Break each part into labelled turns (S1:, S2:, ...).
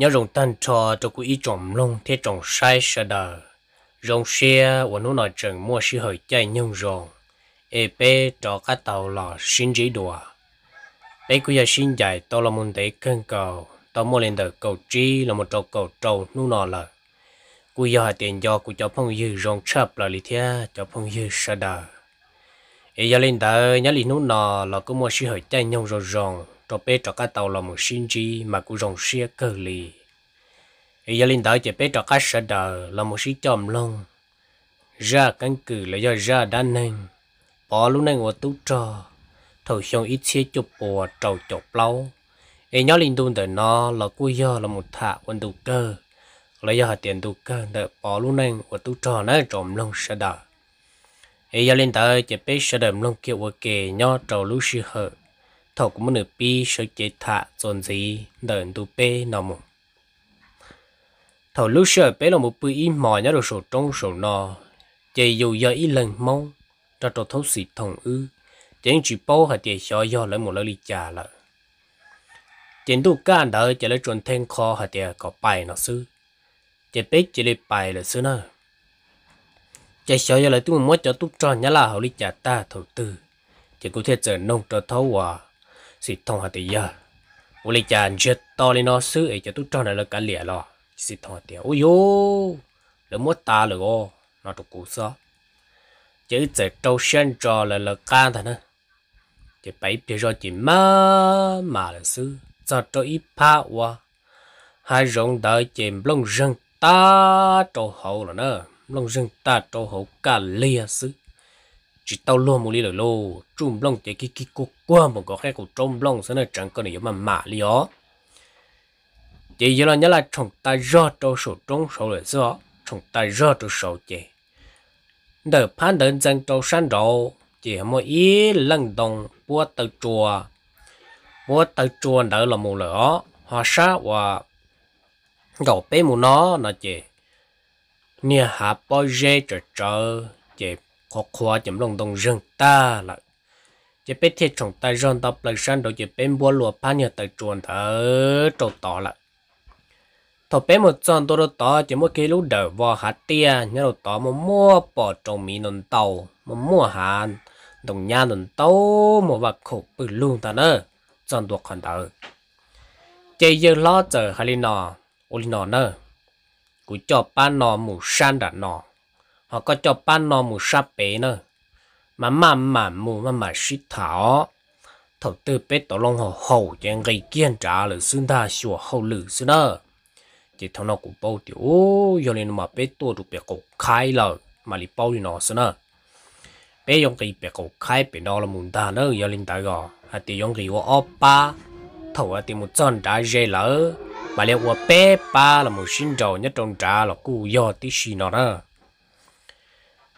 S1: nhớ rồng tan trò cho cụ ý trồng lông, thế trồng sai sợ đờ rồng xe và nó nói chừng mua sĩ hơi chạy nhung rồng. Ê bê cho cá tàu lò xin dĩ đùa. Bê cụ giờ xin dạy to là muốn để cân cầu. Tao mua lên đời cầu chi là một trâu cầu trâu nu nọ là cụ giờ tiền do cụ cho phong dư rồng chập là lý thế cho phong dư sợ đờ ê giờ lên đời nhớ lý nu nọ là cứ mua sĩ hơi chạy nhung rồi rồng cho bé cho cá tàu là một sinh chi mà cũng rong xia cơ lì. Ấy giờ linh đạo chỉ bé cho cá sợ đờ là một sĩ chòm lông. Ra căn cứ là do ra đa nên bỏ lúc này ngồi tú trò. Thầu xong ít xe chụp bùa, trầu chụp lâu ấy nhớ linh đun đời nó là cú do là một thạ quân tu cơ. Là do tiền tu cơ để bỏ lúc này ngồi tú trò nó trộm lông sợ đờ. Ấy giờ linh đạo chỉ bé sợ đờ lông kia ở kề nhớ trầu lúc xí hợp thầu cũng nửa pi sự chế thả dồn gì đợn tu bê nọ một thầu lúc sợ bê là một bữa im mò nhớ được sổ trong sổ nọ chỉ dù giờ ít lần mong cho trò thấu xịt thông ư chế chỉ bao hạt chế xóa do lấy một lời lý trả lại chế đủ can đỡ chỉ lấy chuẩn thanh kho hạt chế có bài nó sư chỉ biết chỉ lấy bài là sư nữa chỉ xóa do lấy tu muốn cho tu tròn nhớ là hậu lý trả ta thầu tư, chỉ có thể chờ nông cho thấu hòa sĩ thông hạt tiền ủa lấy chàng chết to lên nó xứ ấy cho tôi cho này là cả lẻ lo sĩ thông hạt tiền ôi yo là mất ta rồi ô nó tụt cú sao chứ giờ trâu sen trò là là can thật nữa chỉ bảy bây rồi chỉ mà mà là xứ. Giờ trâu ít pa qua, hai rong đợi chìm lông rừng ta trâu hậu là nữa lông rừng ta trâu hậu cả lìa xứ chỉ tao luôn một ly rồi lô, trùm lông thì cái cái cô qua một cái cái của trông lông sẽ là chẳng có này mà mà li ó. Chỉ giờ là nhớ là chúng ta rõ trâu sổ trông sổ rồi sao chúng ta rõ trâu sổ chỉ đỡ phán đơn dân trâu san đồ chỉ một ý lần đồng bua từ chùa. Bua từ chùa đỡ là một lửa, hoa sa và gầu bé một nó nó chỉ nhà hạ bao dê trở trở chỉ khó khóa chấm lòng đồng rừng ta là chỉ biết thiết trọng tay rong tập lại sang đầu chỉ bên bùa lùa phá nhờ tại chuồn thở trâu tỏ lại thọ bé một tròn tôi tỏ chỉ một cái lúc đỡ vào hạt tia nhớ đâu tỏ một mua bỏ trồng mì nón tàu một mua hàn đồng nhà nón tàu một vật khổ bự luôn ta nữa tròn tuột còn thở chỉ giờ lo chờ nò, nọ ôi nọ nữa cú cho ban nọ mù san đã nọ họ có cho ban nó mù sáp bể nữa. Mà mà mà mù mà mà shit thảo. Thầu tư bế tổ long họ hầu cho gây kiên trả lời xương ta sửa hậu lử xưa đó. Chỉ thằng nó cũng bao tiểu giờ nên mà bế tổ được bế cổ khai lời mà li bao đi nó xưa đó. Bế dùng cái bế cổ khai bế đó là muốn ta nữa giờ lên tại gò. À thì dùng cái của oppa thầu à thì một chân trả dễ lỡ. Mà liệu của bế ba là một sinh trầu nhất trong trả là cú do tí xì nó đó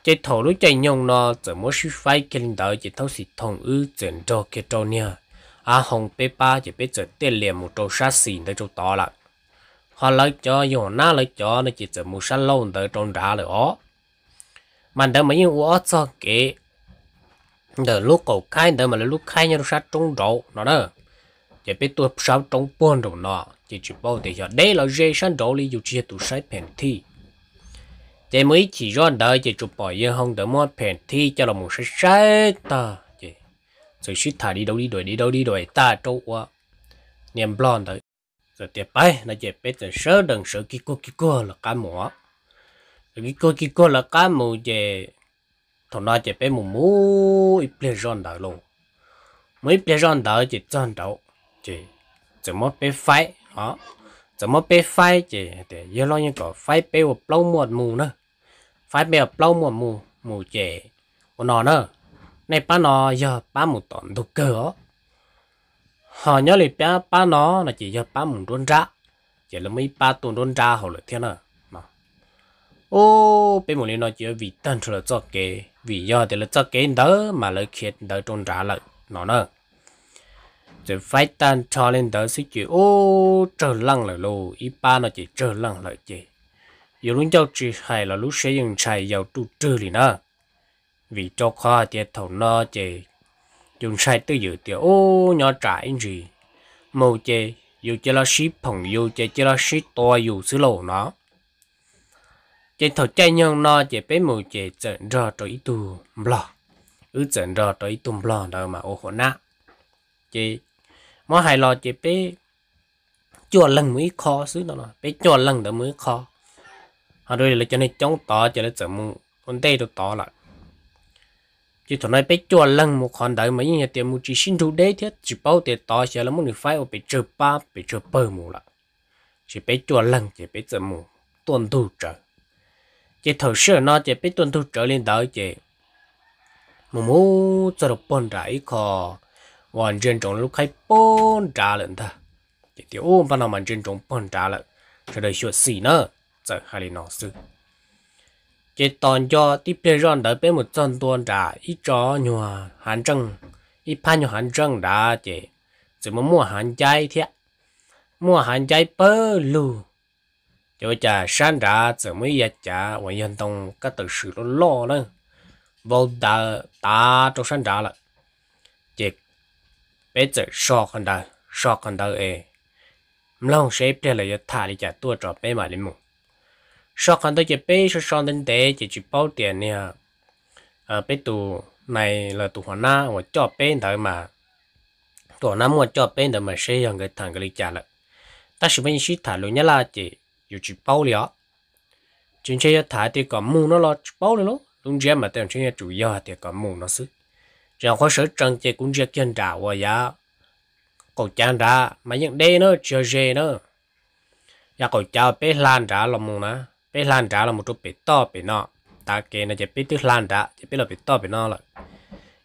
S1: chỉ thầu lúc chạy nhung nó giờ mới suy phái cái linh đạo chỉ thấu xịt thông ư chuyển cho cái trâu nha. À hồng bê ba chỉ biết giờ tiền liền một trâu sát xì tới trâu to lại họ lấy cho dùng na lấy cho nó chỉ giờ một sát lâu tới trâu ra rồi ó mà đỡ mấy những ó cho cái đỡ lúc cầu khai đỡ mà lúc khai nhau sát trông rậu nó đó. Chỉ biết tôi sáu trông buồn rồi nó chỉ chỉ bao để cho đây là dây sát rậu lý dù chỉ tụ sai phèn thi chỉ mới chỉ rõ đời chỉ chụp bỏ yên không đỡ mất phèn thi cho là một sự sai ta. Chỉ rồi suýt thả đi đâu đi đuổi, đi đâu đi đuổi, ta trâu quá niềm blond đấy rồi tiếp bay là chỉ biết là sớ đừng sợ kia cô kia cô là cá mỏ rồi kia cô kia cô là cá mù chỉ thằng nó chỉ biết mù mù ít biết rõ đời luôn. Mấy biết rõ đời chỉ chân đâu chỉ chỉ mót biết phải hả chỉ phải bèo lâu mùa mù mù chè. Của nó nữa này ba nó giờ ba một tọn đục cờ họ nhớ lại ba ba nó là chỉ giờ ba một đôn ra chỉ là mấy ba tuần đôn ra họ lại thế nữa, mà. Ô bên một lần nó chỉ vì tân cho là cho cái vì giờ thì là cho cái đó mà lại khiến đỡ đôn ra lại nó nữa rồi phải tan cho lên đỡ suy chỉ ô trở lăng lại lô ít ba nó chỉ trở lăng lại chỉ 有人要只海了，路谁用柴要住这里呢？vì cho khoa thì thầu nó chơi dùng sai tư dự thì ô nhỏ trải gì màu chơi dù chơi là ship phòng dù chơi chơi là ship to dù xứ lầu nó chơi thầu chơi nhau nó chơi bé màu chơi trận ra tới tu mlo ứ trận ra tới tu mlo đâu mà ô hồn á chơi mà hai lo chơi bé chuột lần mới khó xứ nó bé chuột lần đó mới khó họ đôi là cho nên chống tỏ, cho nên dẫn mù. Con tê đồ tỏ lại. Chỉ thằng này bé chua lần một khoản đời mà như tiền một chỉ xin thu đế thế chỉ bao tiền tỏ sẽ là một người phải ở bị chờ ba bị chờ bơ mù lại. Chỉ bé chua lần chỉ bé dẫn mù. Tuần tu trở. Chỉ thầu sơ nó, chỉ biết tuân thủ trở lên đời chỉ. Mà mù, cho được bốn rải khó hoàn trên trong lúc khai bốn trả lần ta chỉ tiêu ôm vào nào trên trong bốn trả lần cho đời sửa xì nữa giờ hai lì nó sư. Chế tòn cho tiếp theo rọn đỡ bé một trận tuôn đã ít chó nhòa hàn trăng ít phan nhòa hàn trăng đã chế chỉ mà mua hàn chay thiệt mua hàn chay bơ lù. Cho cha san đã chỉ mới giờ cha vẫn yên tâm cái tự sự nó lo nữa vô đã đã cho san đã là chế bé giờ sọ con đã sọ con đã ấy mong sẽ trở lại thả đi cho tua trò bé mà đi mùng sau con tôi chỉ bé sau sau đến để chỉ chỉ bao tiền nha à bé tụ này là tụ hoa na và cho bé thôi mà. Tụ na mà cho bé thôi mà sẽ dùng cái thằng cái lý cha là ta chỉ bên sĩ thả luôn nhá là chỉ yêu chỉ bao liao chúng chơi thả thì có mù nó lo bao rồi luôn chơi chưa mà tên chính chủ yếu thì có mù nó xứ. Chẳng có sở trăng chơi cũng chơi kiên trả và giá. Cậu chán ra, mà những đây nó chơi dễ nữa ya dạ, cậu chào bé lan trả lòng mù nữa bé lan trả là một chút bé to bé nọ ta kê là chỉ bé tức lan trả chỉ bé là bé to bé nọ rồi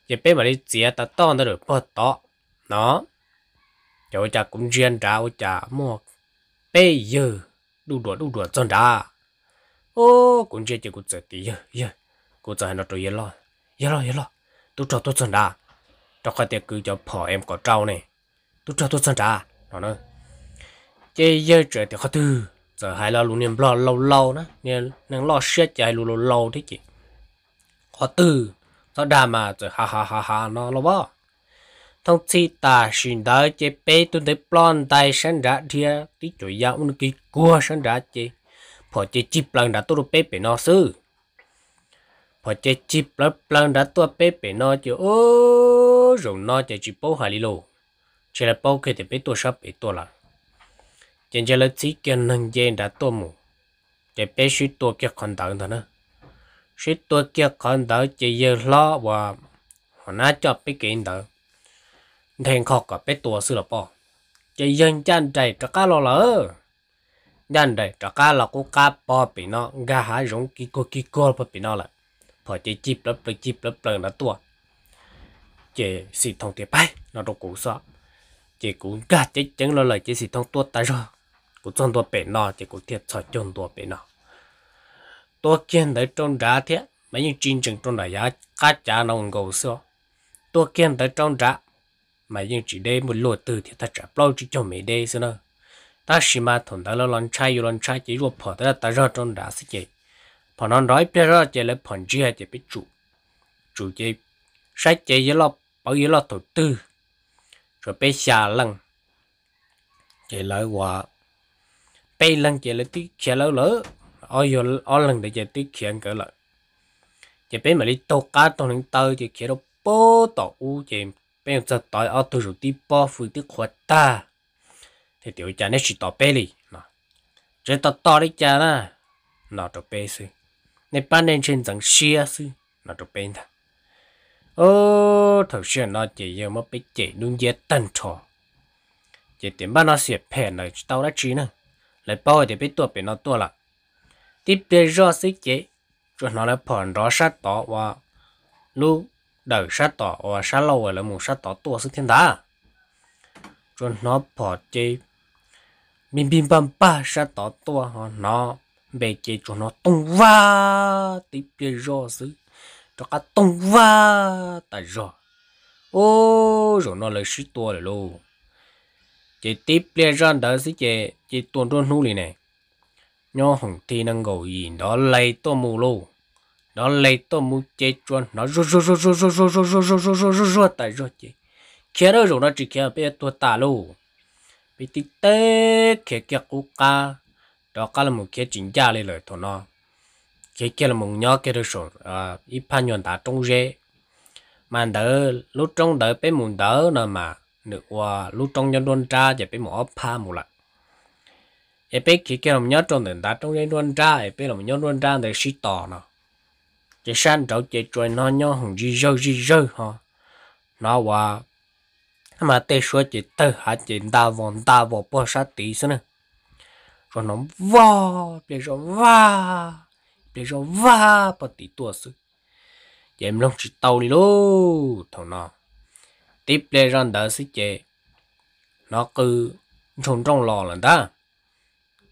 S1: chỉ bé mà đi chia ta to nó được bớt to nó cho cha cũng riêng trả cha mua bé giờ đủ đùa đủ đùa chọn trả ô cũng chưa chỉ cũng chơi tí giờ cũng chơi nó chơi lo giờ lo giờ lo. Tôi cho tôi chọn trả cho khai tiệc cứ cho bỏ em có trâu này tôi cho tôi chọn trả nó nữa chơi giờ chơi thì khó tư giờ hai lo luôn niệm lo lâu lâu đó. Nên nên lo xét chạy luôn lâu lâu thế chị. Khó từ, nó đà mà rồi ha ha ha ha nó lo bao thông chi ta xin đỡ chế bé tuân thế plon tay sản ra thia tí chỗ ya un kỳ cua sản ra chế phò chế chip lần đã tôi bé bé nó sư phò chế chip lần lần đã tôi bé bé nó chứ ô rồi nó chế chip bao hai lô chế là bao cái thì bé tôi sắp bé tôi là trên chế là chỉ cái nâng chế đã tôi mù. Chế bé suy tôi kia còn đỡ thôi nữa. Suy tôi kia còn đỡ, chỉ giờ lo và họ nói cho bê kiện đỡ. Thèn khó cả bé tua sư là bỏ chỉ dân chân chạy cho cá lo lỡ. Nhân đây cho cá là cô cá bỏ bị nó, gà há giống kí cô kí cô bỏ bị nó lại phải chỉ chip lấp lấp chip lấp lấp nó tua chỉ xịt thông tiệp bay nó đâu cũng sợ chỉ cũng gà chỉ chẳng lo lại chỉ xịt thông tua tại rồi cũng trong tua bể nọ thì cũng thiệt sợ trong tua bể nọ tua kiên tới trong giá thế mấy những chương trình trong này giá cá trả nông còn cầu sợ tua kiên đấy trong giá mấy những chỉ đây một lô từ thì ta trả bao chỉ cho mấy đây xưa nữa ta chỉ mà thằng ta lo lon chai lon chai chỉ ruột phở ta ta ra trong đã sẽ chơi phở non đói bia ra chơi lấy phở chia chơi biết chủ chủ chơi sách chơi với lo bảo với lo đầu tư rồi bé xà lăng chơi lại quả bây lăng chơi lấy tí kia lâu lỡ. Ôi giờ ở lần để chơi tí kia cỡ lại chơi bên mà đi tàu cá tàu những tàu chơi kia đâu bố tàu u chơi bên giờ tỏi ở tôi rồi đi bao phụ đi khuất ta. Thì tiểu cha nó chỉ tỏ bê đi. Nè chỉ tỏ tỏ đi cha na nó tỏ bê sư nên ban đêm trên rằng xia sư nó tỏ bê ta. Ô thật sự nó chỉ giờ mà bị chỉ đúng dễ tận trò. Chỉ tiền ban nó xịt phèn này tao đã chỉ nữa lại bao thì biết tua bị nó tua là tiếp theo do sĩ chế cho nó lại phòn đó sát tỏ và lu đời sát tỏ và sát lâu rồi là một sát tỏ tua sức thiên đá. Cho nó bỏ chơi bình bình bam ba sát tỏ tua nó về chơi cho nó tung va, tiếp theo rò xứ cho cả tung va tại rò ô, rồi nó lại sĩ tua rồi luôn chỉ tiếp liên rò đó xí chỉ chỉ tuôn tuôn nu này nhỏ hồng thì năng gầu gì đó lấy tua mù lô đó lấy tôi mù chế chuẩn nó rú rú rú rú rú rú rú rú rú rú rú rú rú tại rú chế kia đó rồi nó chỉ kia bây tôi tả lô bị tí tê kia kia cú ca đó cả là một kia chính gia lên rồi thôi nó kia kia là một nhỏ kia đó rồi à ít phan nhuận đã trông rễ mà đỡ lúc trông đỡ bé muốn đỡ nữa mà được qua lúc trong nhân đoan tra giờ bị mỏ pa một lại em bé kia kia lòng nhớ trong nền ta trong nhân đoan tra, em bé lòng một nhỏ đoan tra để xí tỏ nó. Chỉ san trâu chỉ trôi nó nhau hùng gì rơi gì rơi ha nó qua mà tê số chỉ tơ hạt chỉ đa vòng đa vòng bao sát tí xí nữa rồi nó va bây giờ va bây giờ va bao tí tua sự em long chỉ tàu đi lô, thằng nào tiếp lên rằng đỡ sự chế nó cứ trốn trong lò lần ta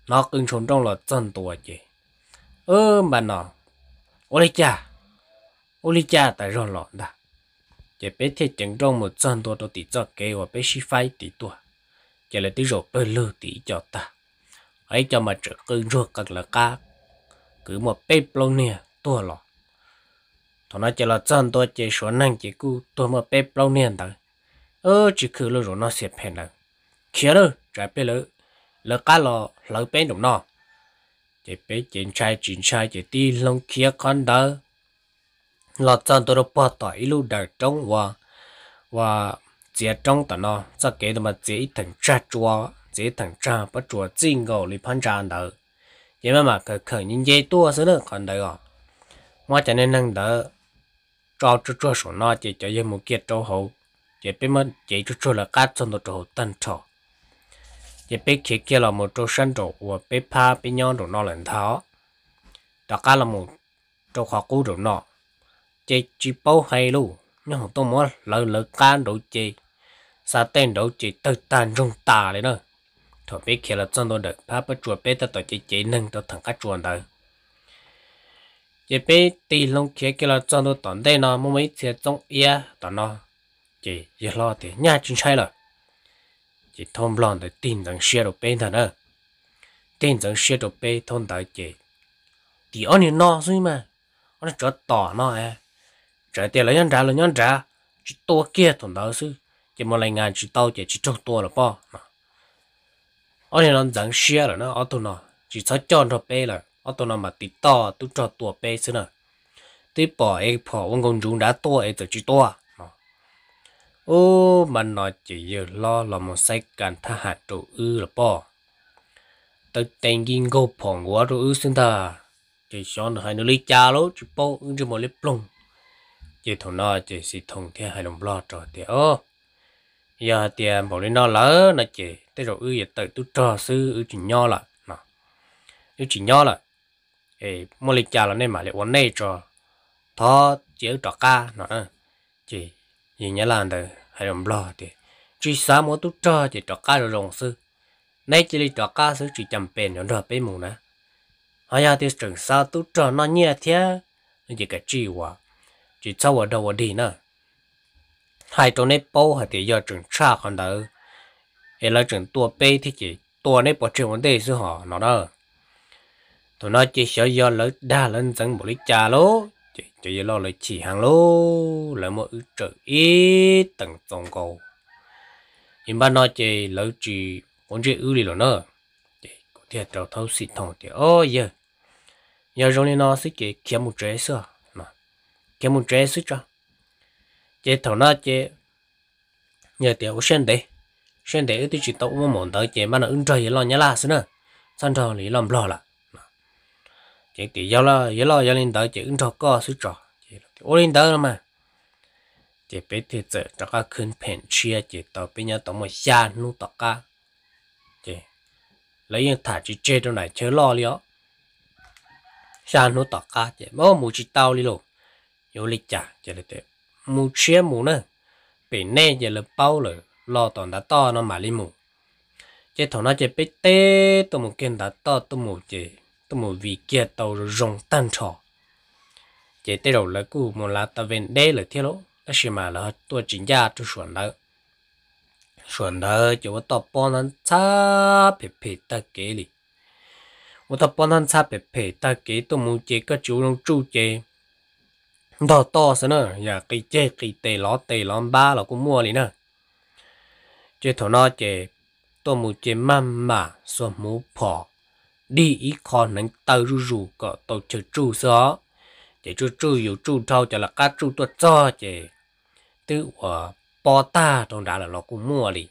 S1: nó cứ trốn trong lò chân tua chế ơ mà nó ô lý cha. Ô lý cha tại rồi lò ta chế bé thiết chẳng trong một chân tua đó tí cho kê và bé xí phái tí tua chế là tí rồi bơ lơ tí cho ta. Ấy cho mà trở cư ruột cực là ca cứ một bếp lâu nè tua lò. Thằng nó chỉ là chân tôi chỉ số năng chỉ cú tôi một bếp lâu nè đó ơ chỉ cứ lo rồi nó sẽ phèn rồi kia rồi trái bê lỡ lỡ cá lò lỡ bê đồng nó chỉ bê chiến trai chiến trai chỉ đi lông kia con đó lọ chân tôi đâu bỏ tỏi lúc đời trong và và chỉ trong tận nó cho cái đó mà chỉ thằng cha chua chỉ thằng cha bắt chua chính gầu li phan tràn đó vậy mà mà cái khởi những dây tua xứ nữa còn đấy à mà cho nên năng đỡ cho cho cho số nó chỉ cho một kiệt châu hậu chỉ biết mà chỉ chú chú là cắt trong đó cho tân trâu chỉ biết khi kia là một chỗ sân chỗ và biết pa biết nhon chỗ nó lần tháo đó cả là một chỗ khó cú chỗ nó chỉ chỉ bao hay luôn nhưng mà tôi muốn lỡ lỡ can đồ chỉ sa tên đồ chỉ tự tan rung tà đấy nữa thôi biết khi là trong đó được pa bắt chuột biết ta chỉ chỉ nâng cho thằng cá chuột đó chỉ biết tì lông kia kia là trong đó tận đây nó mới mấy chiếc trong ia tận nó chị giờ lo thì nhà chính sai rồi chị thôn lon để tin rằng xe đồ bên thằng nữa tin rằng xe đồ bên thôn đại chị. Thì anh ấy nó rồi mà. Anh ấy cho tỏ nó à trở tiền là nhân trả là nhân trả chỉ to kia thằng đó chứ chỉ một lần ngàn chỉ tao chỉ chỉ cho to là bao anh ấy nó rằng xe rồi nó ở tụi nó. Chỉ cho chọn cho bên là ở tụi nó mà tí to tôi cho tua bên xí nữa tí bỏ ấy bỏ ông công chúng đã to ấy từ chỉ to ô mà nói chỉ giờ lo là một sai cần tha hạt trụ ư là bỏ tới tên ghi ngô phong quá trụ ư xin ta chỉ cho nó hai nó lấy cha lố chỉ bỏ ư cho một lấy plong. Chỉ thằng nó chỉ xịt thằng theo hai đồng lo trò thế ô, giờ tiền bảo lên nó lỡ, nó chỉ tới rồi ư giờ tới tu trò sư ư chỉ nho là nó ư chỉ nho là ê mua lấy cha là nên mà lấy uống này trò. Thọ chỉ trò ca, nó chỉ gì nhớ làm được hay làm lo thì chỉ sao mỗi tu cho chỉ cho cá rồi rồng sư nay chỉ đi cho cá sư chỉ chăm bền rồi bé mù nè hay là thì trường sao tu cho nó nhẹ thế chỉ cái chi quá chỉ cho ở đâu ở đi nữa hai chỗ này bao hay thì giờ trường cha còn đỡ hay là trường tua bé thì chỉ tua này bỏ trường vấn đề sư họ nó đó tụi nó chỉ sợ giờ lỡ đa lên dẫn một lít trà lố chỉ chỉ lo lại chỉ hàng lô, là một ư trợ ít tầng tổng cầu. Nhưng mà nói chỉ lỡ chỉ muốn chỉ ưu đi rồi nữa chỉ có thể trâu thâu xịt thòng thì ô giờ giờ rồi nó sẽ chỉ kiếm một trái sữa mà kiếm một trái sữa cho. Chỉ thằng nó chỉ nhờ tiểu sen đấy sen đấy thì chỉ tao mà muốn tới chỉ mà nó ứng trời lo nhá là nữa. San trò lý làm lo là chỉ thì do lo do lo do lên tới chỉ ứng cho co sữa trò. Chỉ ô lên tới mà. Chỉ biết thì giờ cho các khuyên phèn chia, chỉ tao bây giờ tao mới xa nu tao cả chỉ lấy những thả chỉ chơi đâu này chơi lo lió xa nu tao cả chỉ mỗi mua chỉ tao đi luôn. Yêu lịch trả chỉ là thế mua chia mua nữa bị nè, chỉ là bao rồi lo toàn đã to nó mà đi mua chỉ thằng nó chỉ biết tê tụi một kiện đã to tụi mua chỉ tôi một vị kia tàu rong tan trò. Chế tế đầu là cụ một là ta về đây là thiết lỗ. Ta là mà là tôi chính gia tôi chuẩn đó chuẩn đó chỉ có tập bọn năng cha bể bể ta kế đi. Một tập bọn năng cha bể bể ta kế, tôi muốn chế các chú rong chú chế. Đó to sao nữa giờ cây chế cây tê ló tê ló ba là cũng mua đi nữa chế thằng nó chế, tôi một chế mắm mà so mũ phò đi ý khó nâng tàu rù rù có tàu chờ trụ gió chỉ chú trụ yếu trụ thâu cho là cá trụ tuột cho chế tự ở bò ta trong đó là nó cũng mua đi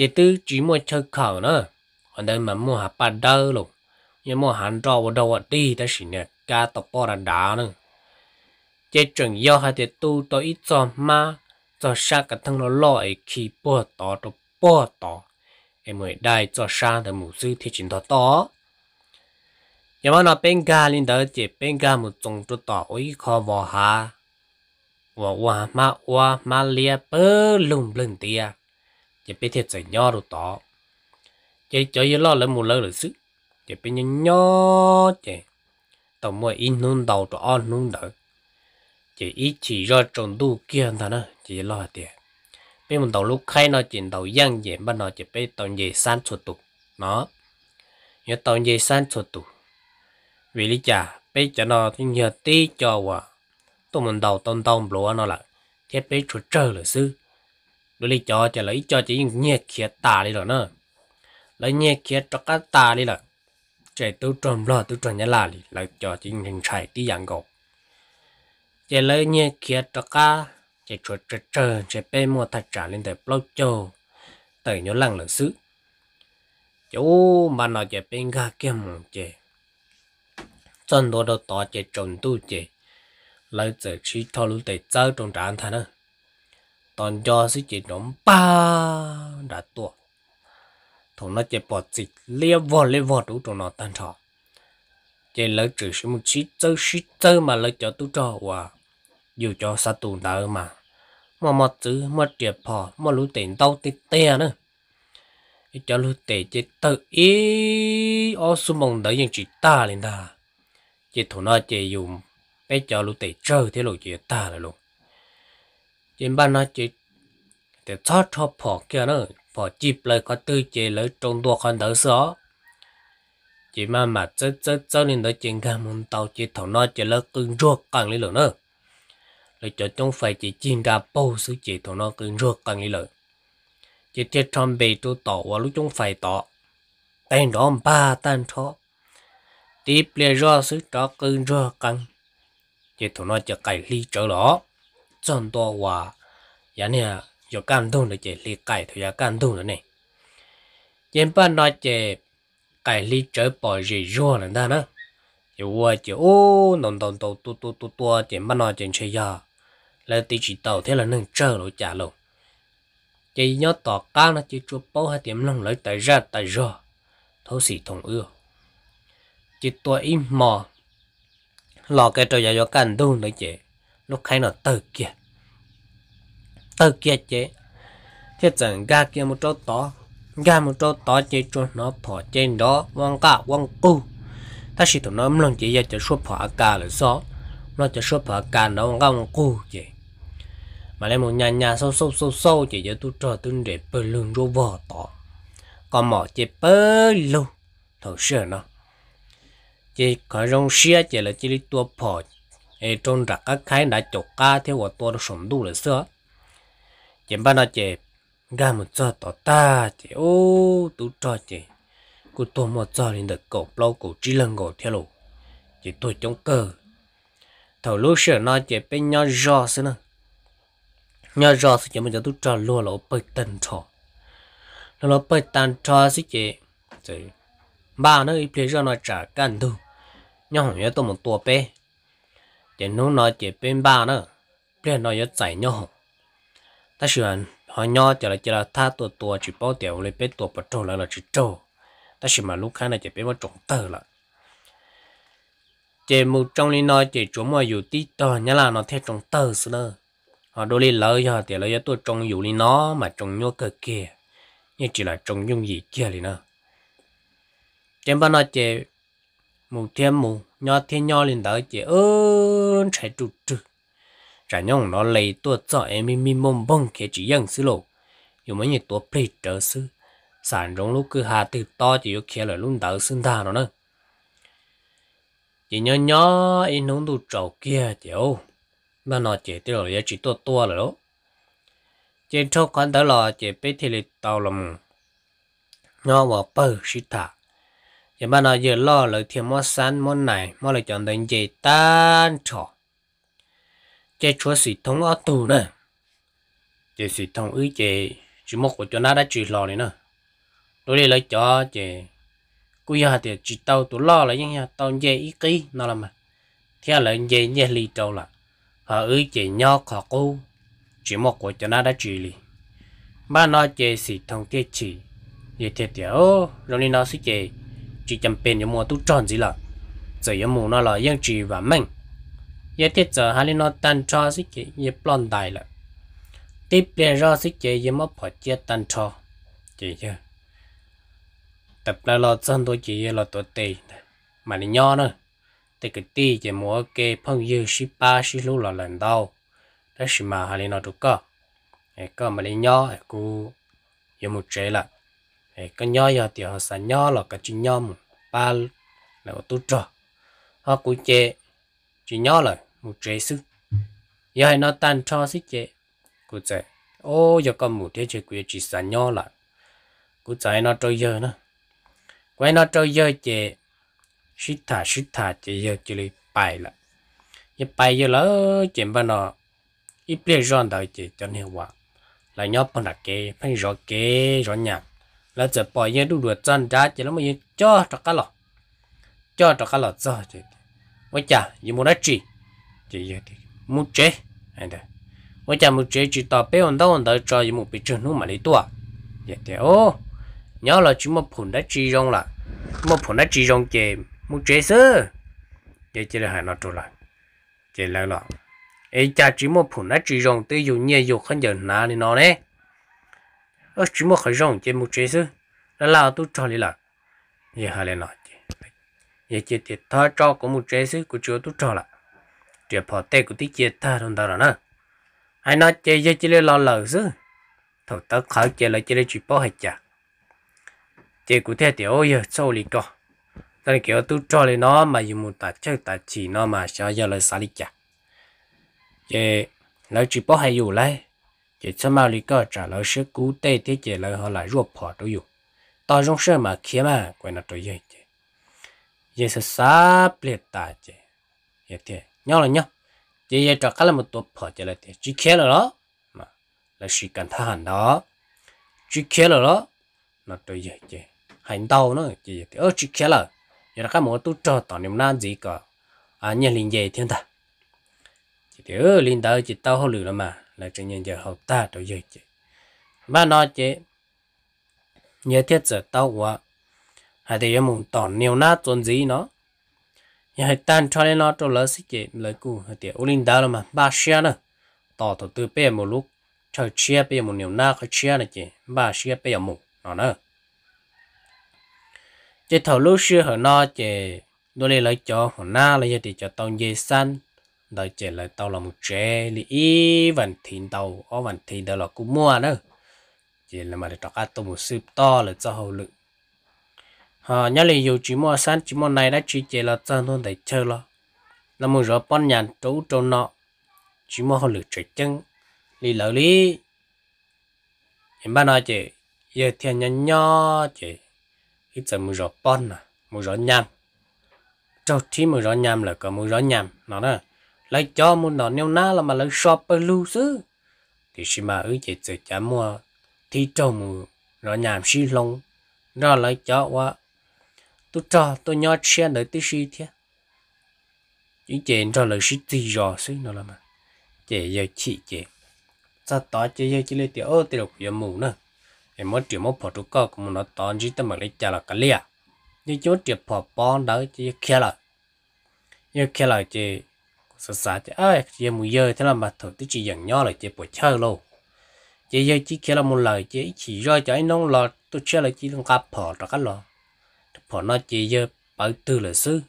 S1: chế tư chỉ mua chơi khẩu nữa. Ở đây mà mua hạt ba đơ luôn nhưng mua hạt rau vào đâu đi, ta chỉ nè cá tàu bò là đá nữa. Chế chuẩn yêu hai chế tu tôi ít cho ma cho sa cả thằng nó lội khi bò tỏ trong bò tỏ em mới đại cho sang thì mù sư thì chính đó to nhưng mà nó bên ga lên đó chỉ bên ga một trồng cho tỏ ấy khó vào hà và qua mà qua mà lia bơ lùng lùng tia chỉ biết thiệt giải nho đồ tỏ chỉ cho yêu lo lên một lỡ được sức chỉ biết nhớ nho chỉ tổng mỗi in nung đầu cho on nung đỡ chỉ ít chỉ ra trồng đủ kia thằng nó chỉ lo tiền bên mình tàu lúc khai nó chuyện tàu giang dễ bắt nó chỉ bên tàu dễ san chuột tụ. Nó, nhớ tàu dễ san chuột tụ. Vì lý trả bên cho nó thì nhờ tí cho hòa. Tôi mình đầu tông tông lúa nó là thế bên chuột trơ là sư đối lý cho trả lấy cho chỉ nhẹ kia tà đi rồi nữa lấy nhẹ kia cho các tà đi rồi chạy tôi tròn lo tôi tròn nhà là lại cho chỉ hình chạy tí dạng gỗ chỉ lấy nhẹ kia cho các chỉ chuột trơ trơ chỉ bê mua thật trả lên tới blog châu tới nhớ lăng là xứ. Chú mà nó chỉ bên ga kia mong chỉ chân đồ đồ to chỉ trồng tu chỉ lấy giờ chỉ thâu lúc tới chơi trong trạng thái nữa. Toàn cho sĩ chỉ đóng ba đã tua. Thằng nó chỉ bỏ chỉ lia vò lia vò đủ trong nó tan trò chỉ lấy trừ số một chỉ chơi chỉ chơi mà lấy cho tu trò và dù cho sát tù đỡ mà mà mà chữ mà triệt phò mà lũ tiền tao tít te nữa. Cho lũ tệ chết tự ý ở số mong đợi những chuyện ta lên ta. Chết thủ nó chết dùng bé cho lũ tệ chơi thế lũ chỉ ta là luôn. Trên ban nó chết, để cho cho phò kia nữa phò chip lại có tư chế lấy trong đua con đỡ sợ chỉ mà mà chết chết chết nên đó chuyện cả muốn tàu chỉ thủ nó chỉ lấy cưng ruột càng lên nữa là cho chúng phải chỉ chiên ra bao sự chỉ thằng nó cứ rước càng như lợi chỉ thiết trong bề tu tỏ và lúc chúng phải tỏ. Tên đó ba tan thọ tiếp lệ do sự đó cứ rước càng chỉ thằng nó chỉ cày ly trở đó chân to và giá này giờ can đông để chỉ ly cày thôi giá can đông nữa này trên ban nói chỉ cày ly trở bỏ gì ruột là ta nữa chỉ qua chỉ ô, nồng nồng tu tu tu tu tu chỉ mà nói chỉ chơi giờ là tí chỉ tàu, thế là nâng chờ rồi trả lỗ. Chỉ nhớ tỏ cao nó chỉ chụp bao hai tiệm lòng lấy tại ra, tại rò. Thấu xỉ thùng ưa. Chỉ tôi im mò, lò cái trò giờ cho cảnh đâu nữa chị. Lúc khai nó tờ kia. Tờ kia chị. Thế chẳng ga kia một chỗ tỏ. Ga một chỗ tỏ chị cho nó phỏ trên đó. Quăng cả, quăng cu. Ta chỉ tụi nó lòng chị giờ cho số phỏ cả là sao nó cho số phỏ cả nó quăng cu chị mà lấy một nhà nhà sâu sâu sâu sâu chỉ cho tôi chờ tôi để bơ lưng rô vò tỏ. Còn mỏ chỉ bơ lù thầu sửa nó. Chỉ có rong xia chỉ là chỉ đi tua phò. Ê trong rạc các khái đã chọc ca theo của tôi sống đủ là xưa. Chỉ bắt nó chỉ ga một giờ tỏ ta chỉ, ô, tôi chờ chỉ. Cô tôi một giờ lên được cổ lâu cổ chỉ lần cổ theo lù chỉ tôi chống cơ thầu lúc sửa nó chỉ bên nhau rõ xưa nữa nhớ rõ sự chuyện mình tôi trả lúa lỗ bơi tần trò nó lỗ bơi tần trò sự chuyện chỉ ba nó ít bây giờ nó trả cân tu nhớ không nhớ tôi một tua bé chỉ nó nói chỉ bên ba nữa bây nó nhớ chạy nhớ ta sửa họ nhớ chỉ là chỉ là tha tua tua chỉ bao tiểu lấy bé tua bắt trâu là là chỉ trâu. Ta sửa mà lúc khác này chỉ bé mà trồng tơ là chỉ một trong lý nói chỉ chỗ tí to nhớ là nó theo trồng tơ nữa họ đôi lỡ cho thì lỡ tôi trồng dù lên nó mà trồng nhô cơ kia như chỉ là trồng nhung gì kia thì nó, trên bao nó chỉ mù thêm mù nho thiên nho lên đó chỉ ơn chạy trụ trụ trả nhông nó lấy tôi cho em mi mi mông bông kia chỉ dân xí lộ. Dù mấy nhiêu tôi plei trở xứ sản rong lúc cứ hà từ to chỉ có kia là luôn đỡ xương ta nó nữa chỉ nhớ nhớ in nông tu trầu kia chịu mà nó chỉ tiêu rồi, chỉ to to rồi đó trên chỗ con đó là chỉ biết thì lịch tàu làm nó vào bờ xịt thả giờ mà nó giờ lo lại thêm món sắn, món này, món lại chọn đến gì tan trọ chế chúa sĩ thống ở tù nè. Chế sĩ thống ư chế chỉ một của cho nó đã chỉ lo này nè. Đối đây lấy cho chế cú giờ thì chỉ tàu tụ lo là những nhà tàu dễ ý kỹ nó là mà. Theo là dễ dễ lì trâu là họ ư chỉ nhỏ khó cô, chỉ một của cho nó đã chỉ lì. Ba nó chế sĩ thông kê chỉ. Như thế thì, ô rồi nó sẽ chế chỉ chăm bên những mua tu tròn gì là giờ những mua nó là những chỉ và mình như thế giờ hai nó tan cho sẽ chế như plon đại là tiếp theo ra sẽ chế như mất phải chế tan cho. Chị chưa tập lại là chân tôi chỉ là tôi tê. Mà nó nhỏ nữa thì cái tí chỉ mua cái phong dư ship ba ship lú là lần đầu. Đó là mà lên nó được cơ có mà lên nhỏ cô yêu một chế là cái nhỏ giờ thì họ sản nhỏ là cái chuyện nhỏ một ba là tôi trò họ cũng chế chỉ nhỏ là một chế sức, giờ hay nó tan cho sức chế cú chế ô giờ có một thế chế quyết chỉ sản nhỏ là cú chế nó trôi giờ nữa. Quay nó trôi giờ chế shit thả shit thả chỉ giờ chỉ lấy bài là giờ bài giờ lỡ chuyện bên nó ít biết rõ đời chỉ cho nên hòa. Là nhỏ bằng đặc kê phải rõ kê, rõ nhạc. Là giờ bỏ yên đủ được chân ra chỉ là mới cho cho cá lọ. Cho cho cá lọ cho chứ với cha như muốn nói gì chỉ giờ thì muốn chế anh đây. Với cha muốn chế chỉ tao bé on đâu on đâu cho như muốn bị chân nó mà lấy tua vậy dạ thì ô. Nhớ là chỉ một phun đã chỉ rong là một phun đã chỉ rong game một chế sơ. Vậy chỉ là hai nó trôi lại. Chế lại lọ ấy cha chỉ một phun nó chỉ rong tới dùng nhẹ dùng không giờ nào thì nó đấy ở chỉ một khởi rong chế một chế sư là lao tu cho đi là vậy hai lên nói vậy chế thì thọ cho của một chế sư của chúa tu cho là chế phò tê của tí chế ta thằng ta là nè. Ai nói chế chế chế lên lo lờ sư thầu tớ khởi chế lại chế lên chỉ bỏ hết chả chế cụ thể thì ôi giờ sâu lì co tại kiểu tu cho lên nó mà dùng một tạ chơi tạ chỉ nó mà cho giờ lại xả lịch chả. Chế lại chỉ bỏ hay dùng lấy, chỉ cho mau lý có trả lời sự cú tê thế chỉ lời họ lại ruột bỏ đâu đâu อยู่ tao trong sơ mà kia mà quên nó tôi vậy chứ vậy sẽ xả liệt ta chứ vậy thế nhau là nhau. Chỉ vậy cho cái là một tổ bỏ chứ là thế chỉ kia là đó mà là sự cần thà hẳn đó. Chỉ kia là đó nó tôi vậy chứ hành đau nó chỉ vậy ơ chỉ kia là giờ các món tu cho tao niệm nan gì cả à nhà linh vậy thiên ta. Chỉ thiếu linh đạo chỉ tao hậu lử là mà. Là chuyện nhân giờ hậu ta đâu vậy chứ mà nói chứ nhớ thiết giờ tao quá. Hay thì em muốn tỏ nhiều nát tôn gì nó? Nhà hay tan cho nên nó cho lỡ xích chế lời cũ hay thì ô linh đào mà. Ba xe nữa tỏ tổ tư bê một lúc. Chơi chia bê một nhiều nát khó chia này chứ ba xe giờ một nó nữa chỉ thầu lúc xưa họ nó chỉ đôi lấy lấy cho họ na, lấy thì cho tàu dây san. Đợi chỉ lại tàu là một trẻ li ý vẫn thìn tàu ở vẫn thìn đó là cũng mua nữa. Chỉ là mà để cho các tôm một súp to là cho hậu lực họ nhớ là dù chỉ mua san, chỉ mua này đã chỉ chỉ là chân thôi để chơi lo. Là một rõ bọn nhàn trú trâu nọ. Chỉ mua hậu lực chơi chân. Lì lợi lý. Em ba nói chị giờ thiên nhân nho chị ít giờ một rõ bọn nè, mua rõ nham. Cho chỉ mua rõ nham là có mua rõ nham. Nó đó. Lấy cho một nó nêu na là mà lấy shop ở lưu xứ. Thì xí mà ứ chị tự chả mua. Thì cho mua rõ nhảm xí lông rồi lấy cho quá. Tôi cho tôi nhớ xe đợi tí xí thế. Chỉ chèn cho lấy xí tì rõ xí nó là mà. Chị giờ chị chè. Sao tỏ chè giờ chỉ lấy tiền ô tiền được giờ mù nữa em mới chuyển một phật trụ cơ cũng nó tỏ chỉ tâm lấy trả là cái lia. Như chỗ chuyển phật bón đó chỉ kia là như kia là chỉ sợ sợ chỉ ơi chỉ mù giờ thế là mà thôi tí chỉ dặn nhỏ lại chỉ bỏ chơi luôn. Chỉ giờ chỉ kia là một lời chỉ chỉ rồi cho anh nông lọt tôi chơi là chỉ luôn cặp phò đó cái lọ phò nó chỉ giờ bảo tư là sư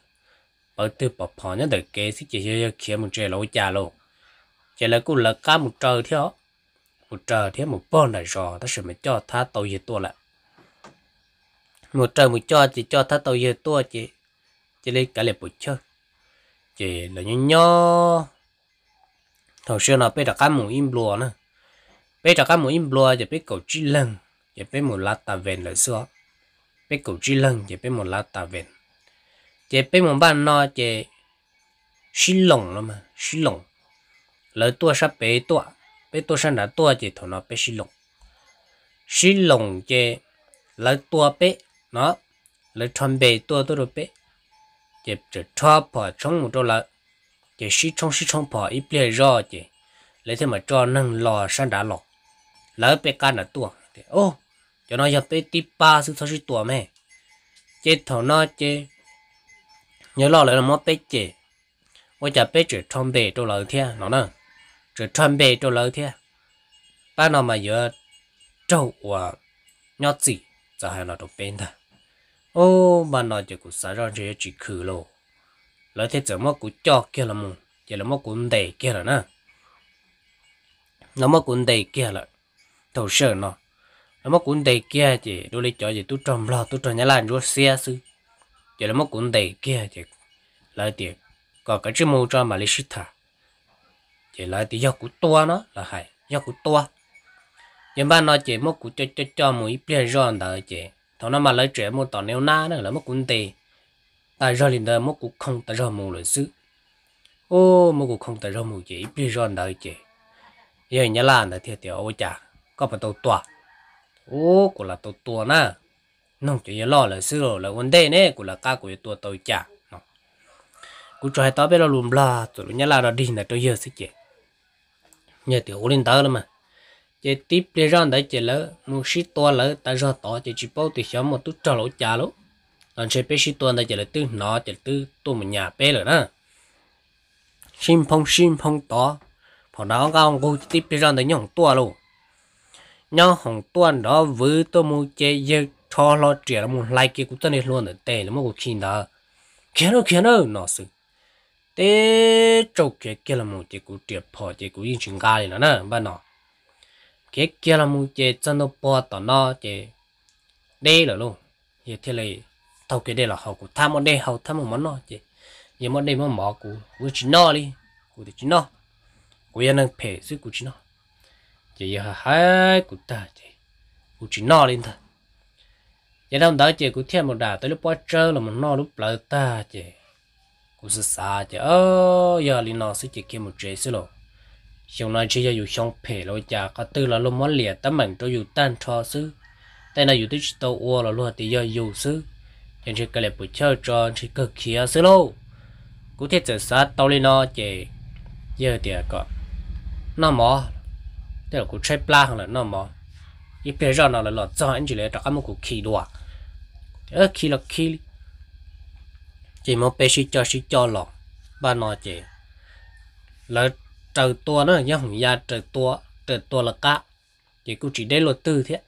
S1: bảo tư bảo phò nhớ được kế thì chỉ giờ kia một chơi lâu già luôn. Chỉ là cũng là cá một trời theo một trời thế một bọn này rồi ta sẽ mình cho tha tàu gì tua lại. Một trời một cho, chỉ cho tha tàu gì tua, chỉ chỉ lấy cả lệ bụi chơi. Chỉ là nhỏ nhỏ. Hồi xưa nó bây giờ cá một im lùa nữa. Bây giờ các mũi im lùa giờ biết cầu chi lần giờ biết một lát tà vẹn lại xưa. Biết cầu chi lần chỉ biết một lá tà vẹn. Chỉ biết một ban nó, chỉ xí lồng lắm mà xí lồng. Lỡ tua sắp bé tua bé tua sang đã tua chỉ thằng nó bé xí lồng xí lồng chỉ lỡ tua bé nó lỡ tròn bé tua tua rồi bé chỉ chỉ cho bỏ trong một chỗ lỡ chỉ xí trong xí trong bỏ ít bia rõ chỉ lấy thêm mà cho nâng lò sang đã lò lỡ bé can là tua ô cho nó nhập bé tí ba sự thôi xí tua mẹ chế thằng nó chế nhớ lo lại là mất bé chế 我家背着川北做老天，喏呢， rồi chuẩn bị cho lỡ thế. Ba nó mà giờ trâu và nhót gì hay là đồ bên ta ô ba nó chỉ cũng sợ ra rồi chỉ khử lộ lỡ thế giờ mất cũng cho kia là mùng giờ là mất cũng đầy kia là nè. Nó mất cũng đầy kia là thầu sợ nó. Nó mất cũng chỉ đôi lấy chỉ tôi trồng lo tôi trồng cái chữ mô cho mà lấy sức thả chỉ là thì do của tua nó là hay do của tua. Nhưng mà nó chỉ một của cho cho cho một ít bia rồi đó chỉ thằng nó mà lấy chuyện một tàu neo na nữa là một cuốn tiền. À, tại rồi liền đó một của không tại rồi mù lần xứ. Ô một của không tại rồi mù chỉ bia tiền đó chỉ giờ nhà làm là thiệt thiệt ô chả có phải tàu tua? Ô, của là tàu tua na nông chỉ lo là xứ rồi, là vấn đề này của là ca của tua tàu chả cú cho hai tao biết là lùm la, tụi nhà làm là đi là tôi giờ sẽ chết nhớ tiểu lên rồi mà. Chế tiếp đi ra đấy chế lỡ, mua shit to lỡ ta ra to chế chỉ bao thì sớm một chút cho lỗ cha lỗ. Còn chế bé shit to đấy chế là tư nó chế tư tôi một nhà bé rồi đó. Xin phong xin phong to phòng đó các ông cô tiếp đi ra đấy nhỏng to luôn nhau hồng tuần đó với tôi mua chế giờ cho lo trẻ một like cái cũng tên luôn để tệ lắm một khi đó. Kia nó kia nó nó sự thế trâu kia kia là một cái cú tiệp phò cái cú yên chừng gai nữa nè bạn nọ cái kia là một cái chân nó bò tao nó cái đây là luôn vậy thế này tao cái đây là hậu của tham một đây hậu tham một món nó chứ giờ món đây món mỏ của của chỉ nó đi của chỉ nó của yên năng phê sức của chỉ nó chỉ giờ hai của ta chứ của chỉ nó lên thôi giờ đang đợi chỉ của thêm một đà tới lúc bao trơ là một nó lúc lợi ta chứ cú sự xa chứ. Ơ, giờ li nó sẽ chỉ kiếm một chế xí lo xong nói chỉ giờ xong phê lo chả có tư là lúc món liệt tấm mảnh cho dù tan cho xứ. Tại là dù tới chỉ tàu ô là luôn thì giờ dù xứ. Nên chỉ cái lệ bự chơi cho chỉ cực kia xứ lo cú thiết giờ sát tàu li nó chỉ giờ thì à, có. Nó mỏ thế là cú chơi pla hoặc là nó mỏ ít bây giờ nó là lọt cho anh chỉ lấy cho một cú khí đùa. Ơ khí là khí chỉ muốn bé sĩ cho sĩ cho lọ ba nó chỉ là trời tua nó nhá hùng ya dạ, trời tua trời tua là cá. Chỉ cũng chỉ để lo tư thế.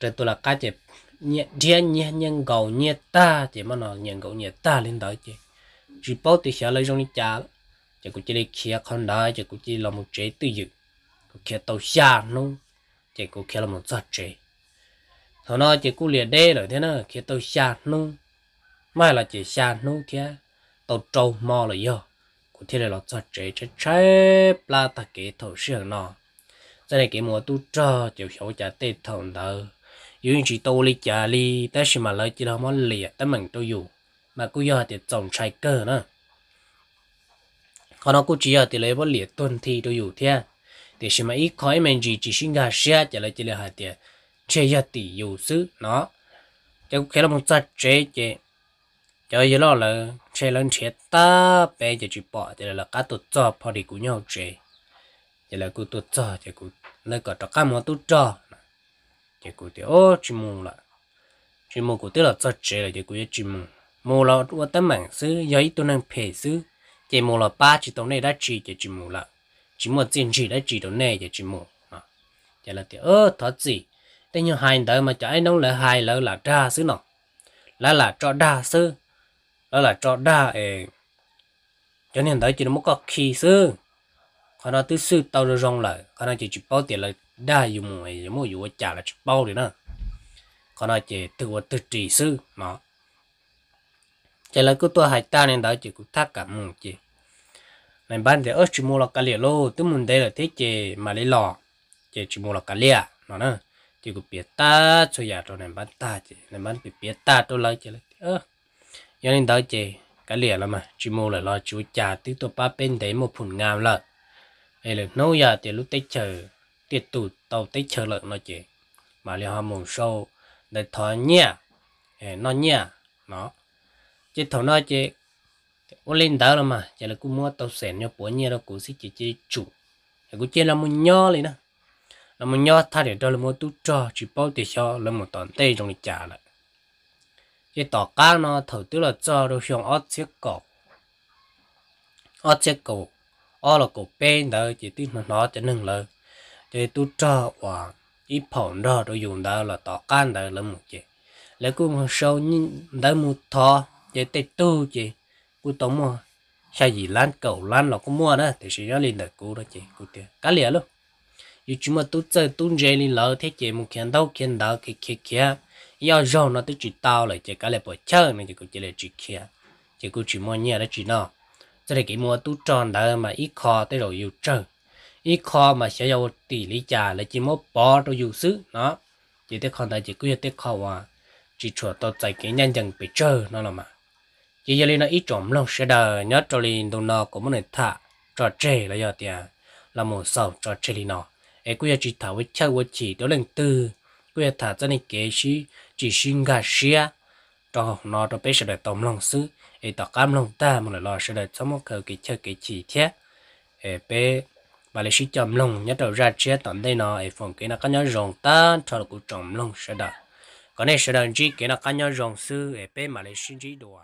S1: Trời tua là cá chỉ nhẹ thiên nhẹ nhàng, gầu nhẹ ta. Chỉ mà nó nhẹ gầu nhẹ ta lên đó chỉ chỉ bảo thì sẽ lấy trong đi trả chỉ cũng chỉ lấy kia con đó chỉ cũng chỉ là một chế tư dự cũng kia tàu xa nung chỉ cũng kia là một giọt chế thằng nó chỉ cũng liền đê rồi thế nào kia tàu xa nung mai là chỉ xa nô kia. Tàu trâu mò là do của thế là cho chế chế chế là ta kế thầu sương nọ. Giờ này cái mùa tu trơ chịu hiểu trả tê thầu đỡ yêu chỉ tu li trả li ta chỉ mà lời chỉ là món lìa ta mình tôi dù. Mà cứ do thì trồng trái cơ nữa còn nó cứ chỉ giờ thì lấy món lìa tuần thì tôi dù thế thì chỉ mà ít khói mình chỉ chỉ sinh ra xe trả lời chỉ là hạt tiền chế giờ tỷ dù xứ, nó. Cho cái là một chất chế chế cho giờ lo là chơi lên chơi ta bé giờ chỉ bỏ thì là cá tụt cho bỏ đi cũng nhau chơi giờ là cứ tụt cho giờ cứ lấy cả cho cá mà tụt cho giờ cứ thì ô chỉ mù là chỉ mù cứ tức là cho chơi là thì cứ chỉ mù mù là tôi tấm mảng xứ giờ ít tôi năng phê xứ chỉ mù là ba chỉ tông này đã chỉ giờ chỉ mù là chỉ mù tiền chỉ đã chỉ tông này giờ chỉ mù à giờ là thì ô thật gì thế nhưng hai đời mà chạy nông là hai lỡ là ra xứ nào là là cho đa xứ đó là cho đa ấy cho nên đấy chỉ một có khí sư khả năng tư sư tao được rong lại khả năng chỉ chụp bao tiền là đa dùng mùa dùng mùa dùng trả là chụp bao đi nè. Khả năng chỉ tự vật tự trì sư, mà. Chỉ là cứ tôi hai ta nên đấy chỉ cũng thắc cả mù chỉ. Nên ban thì ở chỉ mua là cả lìa lô tôi muốn đây là thế chỉ mà lấy lò. Chỉ chỉ mua là cả lìa nó nè. Chỉ có biết ta cho nhà cho nên bán ta chỉ nên bán biết biết ta tôi lấy chỉ là ơ cho nên đó chỉ cái liền là mà. Chỉ mua là lo chú trả tiếp tổ ba bên đấy một phun ngam là hay là nấu giờ thì lúc tết chờ tiệt tụ, tàu tết chờ lợn nó chỉ mà liền họ mồm sâu, để thọ nhẹ. Nó nhẹ. Nó. Chỉ thọ nó chỉ ô lên đó là mà. Chỉ là cũng mua tàu sèn nhau bữa nhẹ đó cũng sẽ chỉ chỉ chủ. Cũng chỉ là một nho liền nè là một nho thay để đó là một tu cho, chỉ bao tiền cho là một toàn tê trong lịch trả lại cái tỏ cá nó thầu tức là cho đồ xong ót chiếc cổ ót chiếc cổ ót là cổ bên đó, chỉ tức mà nó cho nâng là thì tôi cho và ít phỏng đó đồ dùng đó là tỏ cá đó là một chị lấy cũng một sâu nhưng đó một thọ chỉ tê tu chị. Cú tổng mà sao gì lan cầu lan là có mua đó, thì sẽ nó lên được cú đó chị cú tiền cá liền luôn. Dù chúng mà tôi chơi tôi chơi lên lỡ, thế chị một kiện đâu kiện đó kia kia kia yêu rau nó tới chỉ tao lại, chỉ cái lại bỏ chơi nên chỉ có chỉ là chỉ kia. Chỉ có chỉ mua nhẹ đó chỉ nó. Cho nên cái mua tu tròn đó mà ít kho tới rồi yêu chơi. Ít kho mà sẽ yêu tỷ lý trà là chỉ mua bỏ rồi yêu xứ, nó. Chỉ tới con đó chỉ cứ tới kho à chỉ chuột tao chạy cái nhanh dân bị chơi, nó là mà. Chỉ giờ lên nó ít trộm lòng sẽ đời, nhớ cho lên đồ nó cũng muốn thả trò chơi là giờ tiền là một sầu trò chơi lên nó ấy cứ chỉ thảo với chơi với chỉ đó lần tư. Cứ thả cho nên kế sĩ chỉ xin gà xia. Cho nó cho bé sẽ được tổng lòng sư. Ấy tao cam lòng ta mà lại lo sẽ được cho một cái cái chơi cái chỉ thế ấy bé, bà lại sĩ chậm lòng nhất đầu ra chia tận đây nó ấy phòng cái nó có nhớ rồng ta, cho được cũng chậm lòng sẽ được còn này sẽ được chỉ cái nó có nhớ rồng sư. Ấy bé mà lại xin chỉ đùa.